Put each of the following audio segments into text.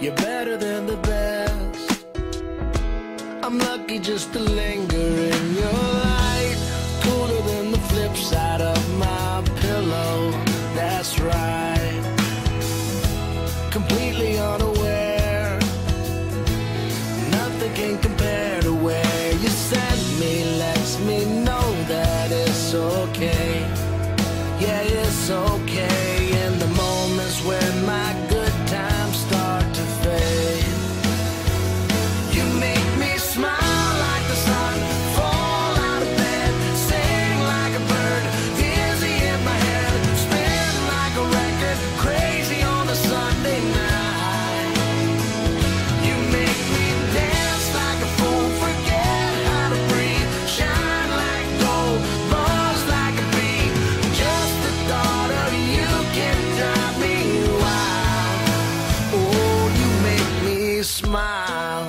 You're better than the best. I'm lucky just to linger in your life. smile.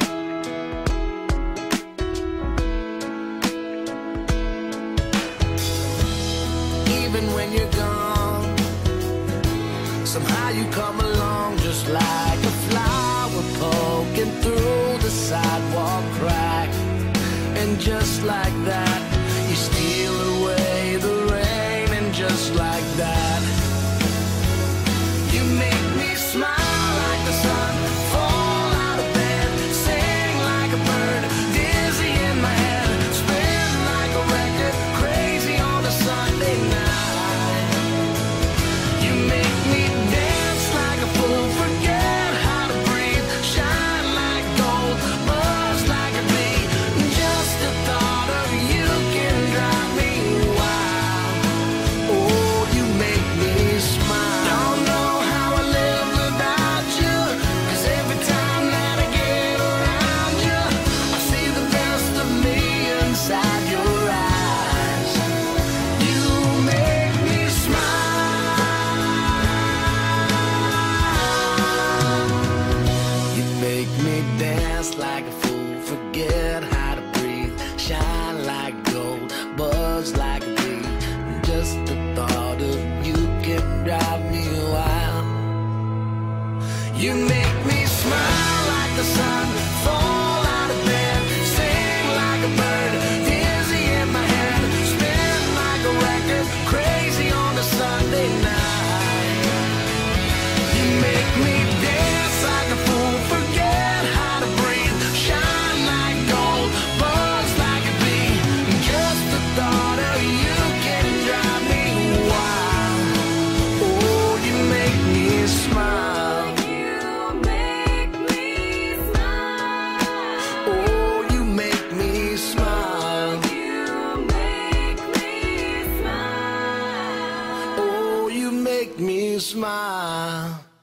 Even when you're gone, somehow you come along just like a flower poking through the sidewalk crack. And just like The thought of you can drive me wild. You make smile.